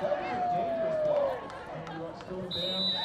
that was a dangerous ball. And you are still down.